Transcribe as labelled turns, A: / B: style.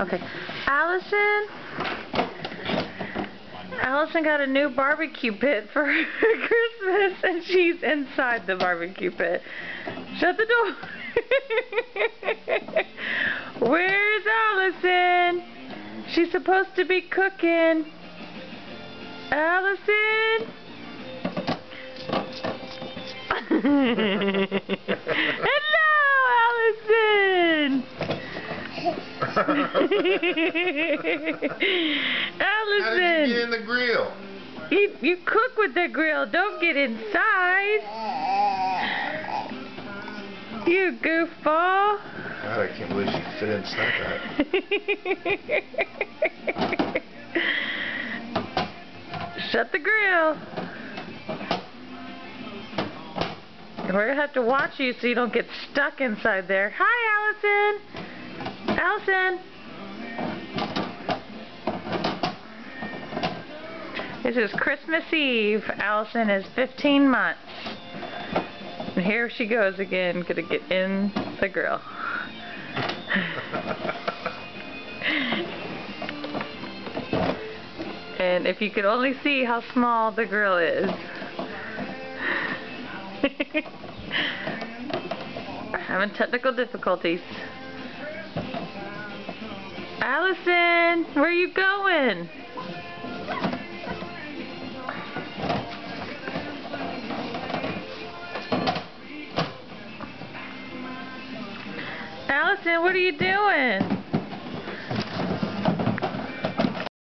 A: Okay. Allyson? Allyson got a new barbecue pit for Christmas and she's inside the barbecue pit. Shut the door. Where's Allyson? She's supposed to be cooking. Allyson? Hello, Allyson! Allyson!
B: How did you get in the grill?
A: You, you cook with the grill. Don't get inside. You goofball.
B: God, I can't believe she fit inside that.
A: Shut the grill. We're going to have to watch you so you don't get stuck inside there. Hi, Allyson. Allyson. This is Christmas Eve. Allyson is 15 months. And here she goes again, gonna get in the grill. and if you could only see how small the grill is. Having technical difficulties. Allyson, where are you going? Allyson, what are you doing?